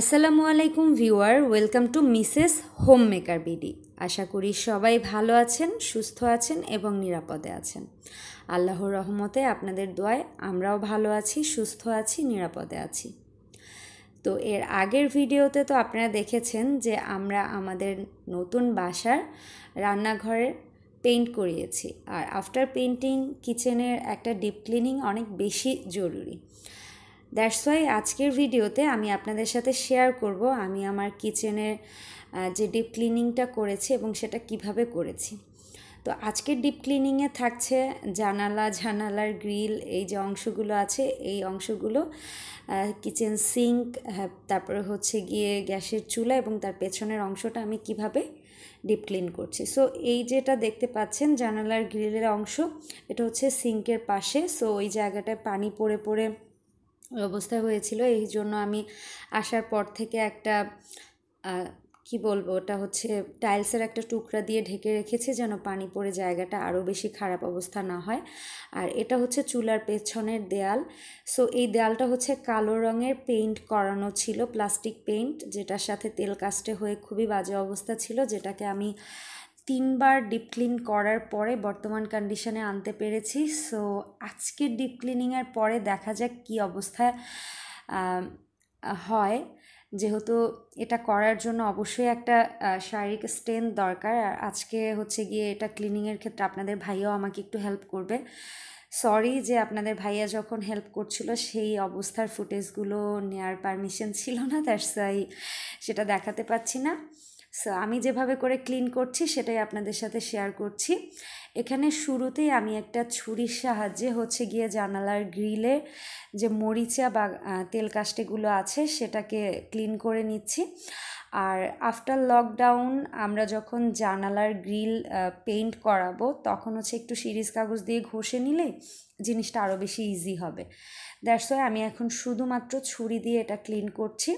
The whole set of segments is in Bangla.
আসসালামু আলাইকুম viewer, welcome to Mrs home maker BD. আশা করি সবাই ভালো আছেন, সুস্থ আছেন এবং নিরাপদে আছেন। আল্লাহর রহমতে আপনাদের দোয়ায় আমরাও ভালো আছি, সুস্থ আছি, নিরাপদে আছি। তো এর আগের ভিডিওতে তো আপনারা দেখেছেন যে আমরা আমাদের নতুন বাসার রান্নাঘরের পেইন্ট করিয়েছি। আর আফটার পেইন্টিং, কিচেনের একটা ডিপ ক্লিনিং অনেক বেশি জরুরি। দ্যাটস ওয়াই আজকের ভিডিওতে আমি আপনাদের সাথে শেয়ার করব আমি আমার কিচেনের যে ডিপ ক্লিনিংটা করেছি এবং সেটা কীভাবে করেছি। তো আজকের ডিপ ক্লিনিংয়ে থাকছে জানালা, জানালার গ্রিল এই যে অংশগুলো আছে, এই অংশগুলো কিচেন সিঙ্ক তারপরে হচ্ছে গিয়ে গ্যাসের চুলা এবং তার পেছনের অংশটা আমি কীভাবে ডিপ ক্লিন করছি। সো এই যেটা দেখতে পাচ্ছেন জানালার গ্রিলের অংশ, এটা হচ্ছে সিঙ্কের পাশে। সো ওই জায়গাটায় পানি পড়ে পড়ে অবস্থা হয়েছিল। এই জন্য আমি আসার পর থেকে একটা কি বলব, ওটা হচ্ছে টাইলসের একটা টুকরা দিয়ে ঢেকে রেখেছি যেন পানি পড়ে জায়গাটা আরও বেশি খারাপ অবস্থা না হয়। আর এটা হচ্ছে চুলার পেছনের দেয়াল। সো এই দেয়ালটা হচ্ছে কালো রঙের পেইন্ট করানো ছিল, প্লাস্টিক পেইন্ট, যেটার সাথে তেল কাস্টে হয়ে খুবই বাজে অবস্থা ছিল, যেটাকে আমি তিনবার ডিপ ক্লিন করার পরে বর্তমান কন্ডিশনে আনতে পেরেছি। সো আজকের ডিপ ক্লিনিংয়ের পরে দেখা যাক কী অবস্থা হয়। যেহেতু এটা করার জন্য অবশ্যই একটা শারীরিক স্ট্রেংথ দরকার। আর আজকে হচ্ছে গিয়ে এটা ক্লিনিংয়ের ক্ষেত্রে আপনাদের ভাইয়াও আমাকে একটু হেল্প করবে। সরি যে আপনাদের ভাইয়া যখন হেল্প করছিল, সেই অবস্থার ফুটেজগুলো নেওয়ার পারমিশন ছিল না দ্যাটস সেটা দেখাতে পাচ্ছি না। সো আমি যেভাবে করে ক্লিন করছি, সেটাই আপনাদের সাথে শেয়ার করছি। এখানে শুরুতেই আমি একটা ছুরির সাহায্যে হচ্ছে গিয়ে জানালার গ্রিলে যে মরিচা বা তেল কাস্টেগুলো আছে, সেটাকে ক্লিন করে নিচ্ছি। আর আফটার লকডাউন আমরা যখন জানালার গ্রিল পেইন্ট করাবো, তখন হচ্ছে একটু সিরিজ কাগজ দিয়ে ঘষে নিলে জিনিসটা আরও বেশি ইজি হবে। দ্যাটস ওয়াই আমি এখন শুধুমাত্র ছুরি দিয়ে এটা ক্লিন করছি।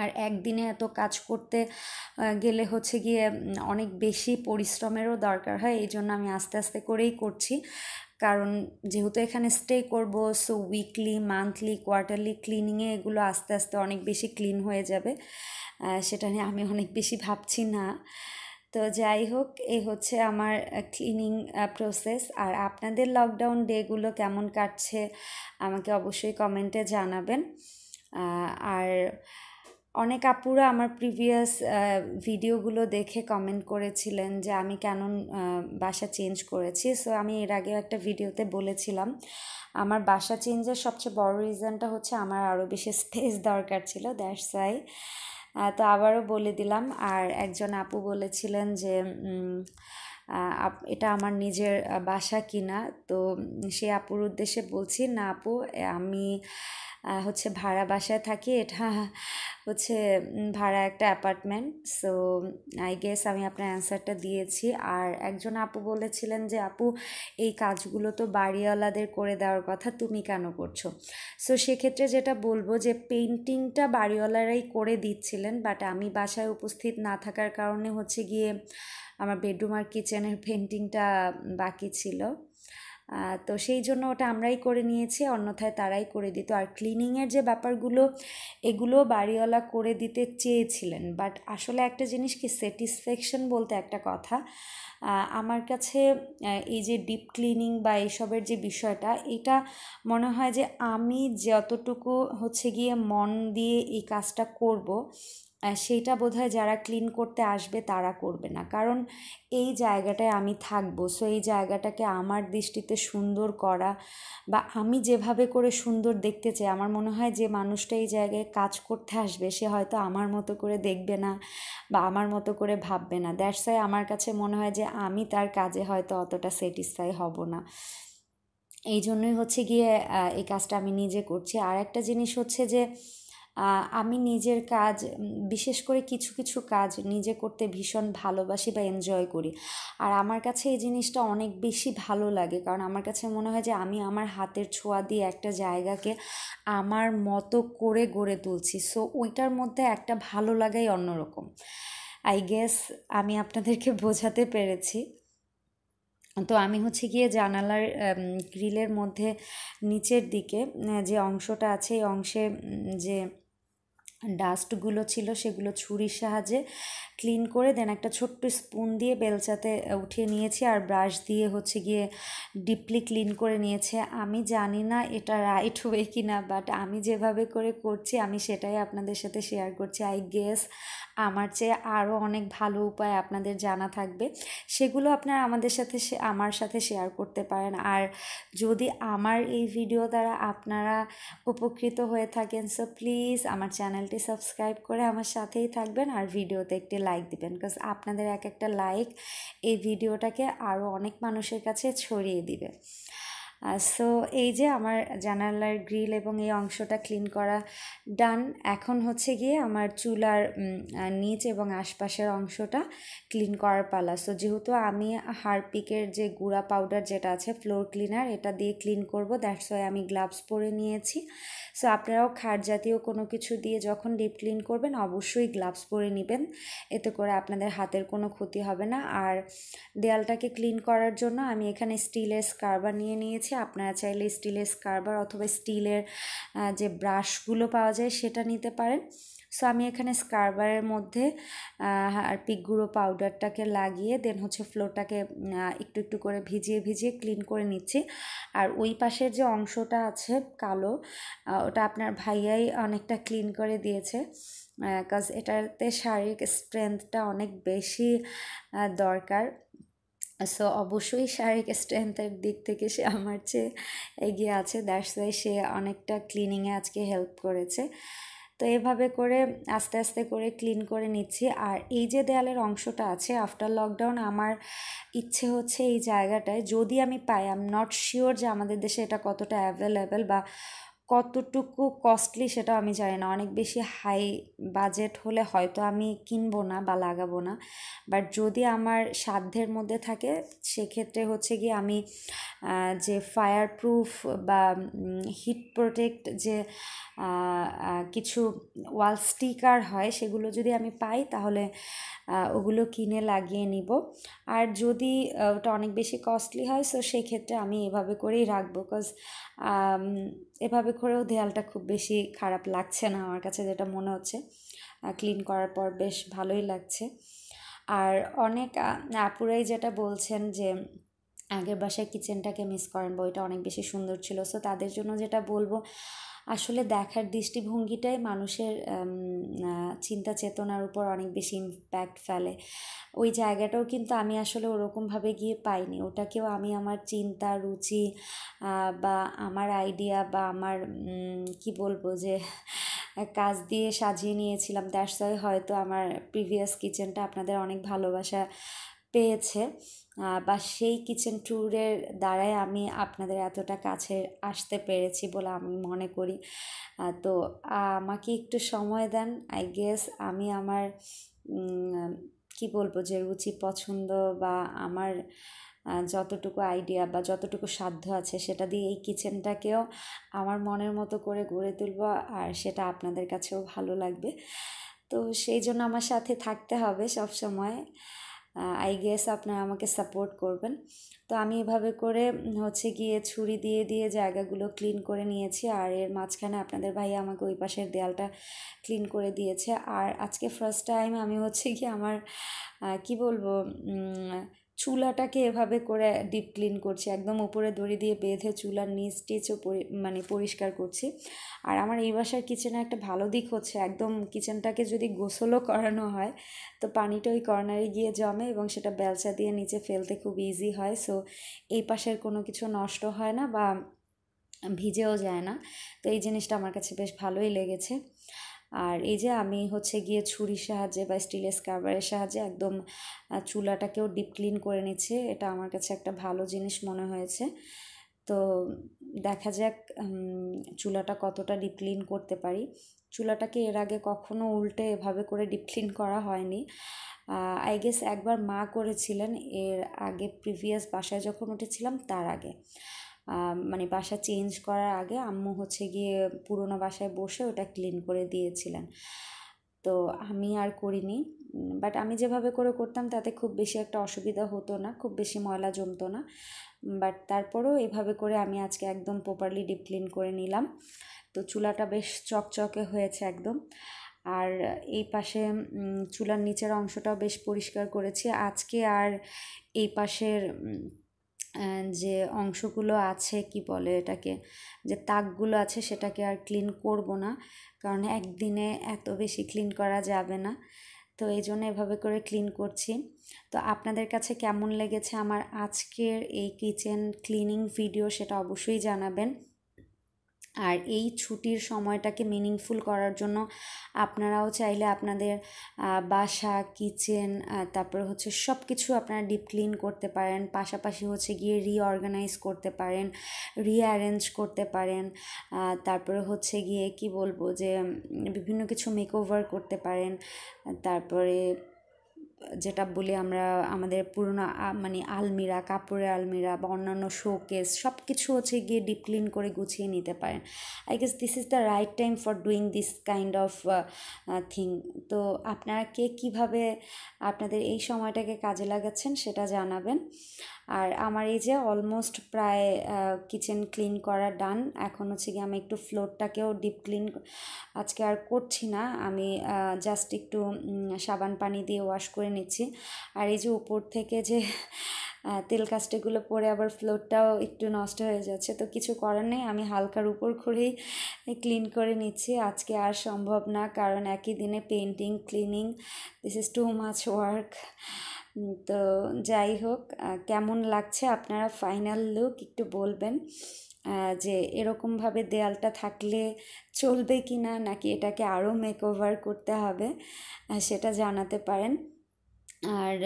আর একদিনে এত কাজ করতে গেলে হচ্ছে গিয়ে অনেক বেশি পরিশ্রমেরও দরকার হয়, এই জন্য আমি আস্তে আস্তে করেই করছি। কারণ যেহেতু এখানে স্টে করব সো উইকলি মান্থলি কোয়ার্টারলি ক্লিনিংয়ে এগুলো আস্তে আস্তে অনেক বেশি ক্লিন হয়ে যাবে। সেটা নিয়ে আমি অনেক বেশি ভাবছি না। তো যাই হোক এই হচ্ছে আমার ক্লিনিং প্রসেস আর আপনাদের লকডাউন ডেগুলো কেমন কাটছে, আমাকে অবশ্যই কমেন্টে জানাবেন। আর অনেক আপুরা আমার প্রিভিয়াস ভিডিওগুলো দেখে কমেন্ট করেছিলেন যে আমি কেন বাসা চেঞ্জ করেছি। সো আমি এর আগেও একটা ভিডিওতে বলেছিলাম, আমার বাসা চেঞ্জের সবচেয়ে বড় রিজনটা হচ্ছে আমার আরও বেশি স্পেস দরকার ছিল দ্যাটস ওয়াই তো আবারও বলে দিলাম, আর একজন আপু বলেছিলেন যে এটা আমার নিজের বাসা কিনা। তো সে আপুর উদ্দেশ্যে বলছি, না আপু আমি হচ্ছে ভাড়া বাসায় থাকি, এটা হচ্ছে ভাড়া একটা অ্যাপার্টমেন্ট। সো, আই গেস আমি আপনার অ্যান্সারটা দিয়েছি। আর একজন আপু বলেছিলেন যে, আপু, এই কাজগুলো তো বাড়িওয়ালাদের করে দেওয়ার কথা, তুমি কেন করছ? সো, সেক্ষেত্রে যেটা বলব যে পেন্টিংটা বাড়িওয়ালারাই করে দিচ্ছিলেন, বাট আমি বাসায় উপস্থিত না থাকার কারণে হচ্ছে গিয়ে আমার বেডরুম আর কিচেনের পেন্টিংটা বাকি ছিল। তো সেই জন্য ওটা আমরাই করে নিয়েছি, অন্যথায় তারাই করে দিত। আর ক্লিনিংয়ের যে ব্যাপারগুলো, এগুলো বাড়িওয়ালা করে দিতে চেয়েছিলেন। বাট আসলে একটা জিনিস কি স্যাটিসফ্যাকশন বলতে একটা কথা। আমার কাছে এই যে ডিপ ক্লিনিং বা এইসবের যে বিষয়টা, এটা মনে হয় যে আমি যতটুকু হচ্ছে গিয়ে মন দিয়ে এই কাজটা করব সেইটা বোধহয় যারা ক্লিন করতে আসবে তারা করবে না। কারণ এই জায়গাটায় আমি থাকব সো এই জায়গাটাকে আমার দৃষ্টিতে সুন্দর করা বা আমি যেভাবে করে সুন্দর দেখতে চাই, আমার মনে হয় যে মানুষটা এই জায়গায় কাজ করতে আসবে, সে হয়তো আমার মতো করে দেখবে না বা আমার মতো করে ভাববে না। দ্যাটস ওয়াই আমার কাছে মনে হয় যে আমি তার কাজে হয়তো অতটা স্যাটিসফাই হব না। এই জন্যই হচ্ছে গিয়ে এই কাজটা আমি নিজে করছি। আর একটা জিনিস হচ্ছে যে আমি নিজের কাজ বিশেষ করে কিছু কিছু কাজ নিজে করতে ভীষণ ভালোবাসি বা এনজয় করি। আর আমার কাছে এই জিনিসটা অনেক বেশি ভালো লাগে। কারণ আমার কাছে মনে হয় যে আমি আমার হাতের ছোঁয়া দিয়ে একটা জায়গাকে আমার মতো করে গড়ে তুলছি। সো ওইটার মধ্যে একটা ভালো লাগাই অন্যরকম। আই গেস আমি আপনাদেরকে বোঝাতে পেরেছি। তো আমি হচ্ছে গিয়ে জানালার গ্রিলের মধ্যে নিচের দিকে যে অংশটা আছে, এই অংশে যে ডাস্টগুলো ছিল সেগুলো ছুরির সাহায্যে ক্লিন করে দেন একটা ছোট্ট স্পুন দিয়ে বেলচাতে উঠিয়ে নিয়েছি। আর ব্রাশ দিয়ে হচ্ছে গিয়ে ডিপলি ক্লিন করে নিয়েছে। আমি জানি না এটা রাইট ওয়ে কি না বাট আমি যেভাবে করে করছি, আমি সেটাই আপনাদের সাথে শেয়ার করছি। আই গেস আমার চেয়ে আরও অনেক ভালো উপায় আপনাদের জানা থাকবে। সেগুলো আপনারা আমাদের সাথে আমার সাথে শেয়ার করতে পারেন। আর যদি আমার এই ভিডিও দ্বারা আপনারা উপকৃত হয়ে থাকেন সো প্লিজ আমার চ্যানেলটি সাবস্ক্রাইব করে আমার সাথেই থাকবেন। আর ভিডিওতে একটি লাইক দিবেন বিকজ আপনাদের এক একটা লাইক এই ভিডিওটাকে আরও অনেক মানুষের কাছে ছড়িয়ে দিবে। সো এই যে আমার জানালার গ্রিল এবং এই অংশটা ক্লিন করা ডান এখন হচ্ছে গিয়ে আমার চুলার নিচ এবং আশপাশের অংশটা ক্লিন করার পালা। সো যেহেতু আমি হারপিকের যে গুঁড়া পাউডার যেটা আছে ফ্লোর ক্লিনার এটা দিয়ে ক্লিন করব দ্যাটস ওয়াই আমি গ্লাভস পরে নিয়েছি। সো আপনারাও খাট জাতীয় কোনো কিছু দিয়ে যখন ডিপ ক্লিন করবেন, অবশ্যই গ্লাভস পরে নেবেন। এতে করে আপনাদের হাতের কোনো ক্ষতি হবে না। আর দেয়ালটাকে ক্লিন করার জন্য আমি এখানে স্টিলের স্কার্বার নিয়ে নিয়েছি। আপনারা চাইলে স্টিলের স্কার্বার অথবা স্টিলের যে ব্রাশগুলো পাওয়া যায় সেটা নিতে পারেন। সো আমি এখানে স্কারবারের মধ্যে আর পিক গুঁড়ো পাউডারটাকে লাগিয়ে, দেন হচ্ছে ফ্লোরটাকে একটু একটু করে ভিজিয়ে ভিজিয়ে ক্লিন করে নিচ্ছি। আর ওই পাশের যে অংশটা আছে কালো ওটা আপনার ভাইয়াই অনেকটা ক্লিন করে দিয়েছে কাজ এটাতে শারীরিক স্ট্রেংথটা অনেক বেশি দরকার। সো অবশ্যই শারীরিক স্ট্রেংথের দিক থেকে সে আমার চেয়ে এগিয়ে আছে। দ্যাটস ওয়াই সে অনেকটা ক্লিনিংয়ে আজকে হেল্প করেছে। তো এভাবে করে আস্তে আস্তে করে ক্লিন করে নিচ্ছি। আর এই যে দেয়ালের অংশটা আছে আফটার লকডাউন আমার ইচ্ছে হচ্ছে এই জায়গাটায়, যদি আমি পাই আম নট শিওর যে আমাদের দেশে এটা কতটা অ্যাভেলেবেল বা কতটুকু কস্টলি সেটা আমি জানি না। অনেক বেশি হাই বাজেট হলে হয়তো আমি কিনবো না বা লাগাবো না। বাট যদি আমার সাধ্যের মধ্যে থাকে, সেক্ষেত্রে হচ্ছে কি আমি যে ফায়ার প্রুফ বা হিট প্রোটেক্ট যে কিছু ওয়াল স্টিকার হয়, সেগুলো যদি আমি পাই, তাহলে ওগুলো কিনে লাগিয়ে নিব। আর যদি ওটা অনেক বেশি কস্টলি হয় সো সেক্ষেত্রে আমি এভাবে করেই রাখব। বিকজ এভাবে করেও দেয়ালটা খুব বেশি খারাপ লাগছে না আমার কাছে যেটা মনে হচ্ছে। ক্লিন করার পর বেশ ভালোই লাগছে। আর অনেক আপুরাই যেটা বলছেন যে, আগের বাসায় কিচেনটাকে মিস করেন বইটা অনেক বেশি সুন্দর ছিল। সো তাদের জন্য যেটা বলব আসলে দেখার দৃষ্টিভঙ্গিটাই মানুষের চিন্তা চেতনার উপর অনেক বেশি ইম্প্যাক্ট ফেলে। ওই জায়গাটাও কিন্তু আমি আসলে ওরকমভাবে গিয়ে পাইনি। ওটাকেও আমি আমার চিন্তা, রুচি বা আমার আইডিয়া বা আমার কি বলব যে, কাজ দিয়ে সাজিয়ে নিয়েছিলাম। দ্যাটস হয়তো আমার প্রিভিয়াস কিচেনটা আপনাদের অনেক ভালোবাসা পেয়েছে। বা সেই কিচেন ট্যুরের দ্বারাই আমি আপনাদের এতটা কাছে আসতে পেরেছি বলে আমি মনে করি। তো আমাকে একটু সময় দেন আই গেস আমি আমার কি বলব যে রুচি, পছন্দ বা আমার যতটুকু আইডিয়া বা যতটুকু সাধ্য আছে সেটা দিয়ে এই কিচেনটাকেও আমার মনের মতো করে গড়ে তুলব আর সেটা আপনাদের কাছেও ভালো লাগবে। তো সেই জন্য আমার সাথে থাকতে হবে সব সময় আই গেস আপনারা আমাকে সাপোর্ট করবেন। তো আমি এভাবে করে হচ্ছে গিয়ে ছুরি দিয়ে দিয়ে জায়গাগুলো ক্লিন করে নিয়েছি আর এর মাঝখানে আপনাদের ভাই আমাকে ওই পাশের দেয়ালটা ক্লিন করে দিয়েছে। আর আজকে ফার্স্ট টাইম আমি হচ্ছে গিয়ে আমার কি বলব চুলাটাকে এভাবে করে ডিপ ক্লিন করছি। একদম উপরে দড়ি দিয়ে বেঁধে চুলার নিচ টিচও মানে পরিষ্কার করছি। আর আমার এই বাসার কিচেনে একটা ভালো দিক হচ্ছে, একদম কিচেনটাকে যদি গোসলও করানো হয়, তো পানিটা ওই কর্নারে গিয়ে জমে এবং সেটা বেলচা দিয়ে নিচে ফেলতে খুব ইজি হয়। সো এই পাশের কোনো কিছু নষ্ট হয় না বা ভিজেও যায় না। তো এই জিনিসটা আমার কাছে বেশ ভালোই লেগেছে। আর এই যে আমি হচ্ছে গিয়ে ছুরির সাহায্যে বা স্টিলের স্কারবারের সাহায্যে একদম চুলাটাকেও ডিপ ক্লিন করে নিচ্ছে। এটা আমার কাছে একটা ভালো জিনিস মনে হয়েছে। তো দেখা যাক চুলাটা কতটা ডিপ ক্লিন করতে পারি। চুলাটাকে এর আগে কখনো উল্টে এভাবে করে ডিপ ক্লিন করা হয়নি। আই গেস একবার মা করেছিলেন, এর আগে প্রিভিয়াস বাসায় যখন উঠেছিলাম, তার আগে। মানে বাসা চেঞ্জ করার আগে আম্মু হচ্ছে গিয়ে পুরোনো বাসায় বসে ওটা ক্লিন করে দিয়েছিলেন। তো আমি আর করিনি বাট আমি যেভাবে করে করতাম তাতে খুব বেশি একটা অসুবিধা হতো না, খুব বেশি ময়লা জমতো না। বাট তারপরেও এভাবে করে আমি আজকে একদম প্রপারলি ডিপ ক্লিন করে নিলাম। তো চুলাটা বেশ চকচকে হয়েছে একদম। আর এই পাশে চুলার নিচের অংশটাও বেশ পরিষ্কার করেছি। আজকে আর এই পাশের যে অংশগুলো আছে, কি বলে এটাকে, যে তাকগুলো আছে সেটাকে আর ক্লিন করব না, কারণ একদিনে এত বেশি ক্লিন করা যাবে না। তো এই জন্য এভাবে করে ক্লিন করছি। তো আপনাদের কাছে কেমন লেগেছে আমার আজকের এই কিচেন ক্লিনিং ভিডিও সেটা অবশ্যই জানাবেন। আর এই ছুটির সময়টাকে মিনিংফুল করার জন্য আপনারাও চাইলে আপনাদের বাসা কিচেন তারপরে হচ্ছে সব কিছু আপনারা ডিপ ক্লিন করতে পারেন। পাশাপাশি হচ্ছে গিয়ে রিঅর্গানাইজ করতে পারেন রিঅ্যারেঞ্জ করতে পারেন। তারপরে হচ্ছে গিয়ে কি বলব যে বিভিন্ন কিছু মেকওভার করতে পারেন। তারপরে যেটা বলি আমরা আমাদের পুরোনো মানে আলমিরা, কাপড়ের আলমিরা বা অন্যান্য শোকেস সব কিছু হচ্ছে গিয়ে ডিপ ক্লিন করে গুছিয়ে নিতে পারেন। I guess this is the right time for doing this kind of thing তো আপনারা কে কীভাবে আপনাদের এই সময়টাকে কাজে লাগাচ্ছেন সেটা জানাবেন। আর আমার এই যে অলমোস্ট প্রায় কিচেন ক্লিন করা ডান এখন হচ্ছে গিয়ে আমি একটু ফ্লোরটাকেও ডিপ ক্লিন আজকে আর করছি না। আমি জাস্ট একটু সাবান পানি দিয়ে ওয়াশ করে নিচ্ছি। আর এই যে উপর থেকে যে তেল কাস্টেগুলো পরে আবার ফ্লোরটাও একটু নষ্ট হয়ে যাচ্ছে, তো কিছু করার নেই। আমি হালকার উপর করেই ক্লিন করে নিচ্ছি। আজকে আর সম্ভব না, কারণ একই দিনে painting cleaning this is too much work তো যাই হোক কেমন লাগছে আপনারা ফাইনাল লুক একটু বলবেন যে এরকমভাবে দেয়ালটা থাকলে চলবে কি না নাকি এটাকে আরও মেকওভার করতে হবে সেটা জানাতে পারেন। আর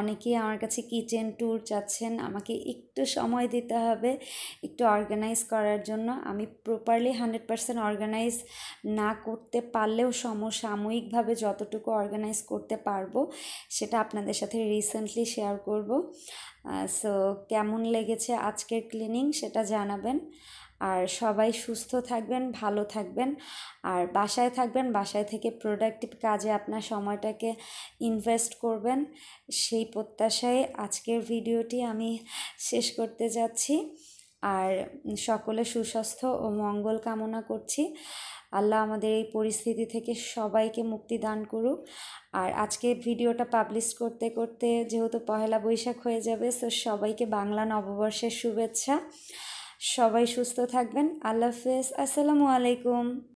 অনেকেই আমার কাছে কিচেন ট্যুর চাচ্ছেন, আমাকে একটু সময় দিতে হবে, একটু অর্গানাইজ করার জন্য। আমি প্রপারলি হান্ড্রেড পারসেন্ট অর্গানাইজ না করতে পারলেও সমসাময়িকভাবে যতটুকু অর্গানাইজ করতে পারব, সেটা আপনাদের সাথে রিসেন্টলি শেয়ার করব। সো কেমন লেগেছে আজকের ক্লিনিং সেটা জানাবেন। আর সবাই সুস্থ থাকবেন, ভালো থাকবেন। আর বাসায় থাকবেন, বাসায় থেকে প্রোডাক্টিভ কাজে আপনার সময়টাকে ইনভেস্ট করবেন। সেই প্রত্যাশায় আজকের ভিডিওটি আমি শেষ করতে যাচ্ছি। আর সকলে সুস্বাস্থ্য ও মঙ্গল কামনা করছি। আল্লাহ আমাদের এই পরিস্থিতি থেকে সবাইকে মুক্তি দান করুক। আর আজকে ভিডিওটা পাবলিশ করতে করতে যেহেতু পহেলা বৈশাখ হয়ে যাবে সো সবাইকে বাংলা নববর্ষের শুভেচ্ছা। সবাই সুস্থ থাকবেন। আল্লাহ হাফেজ। আসসালামু আলাইকুম।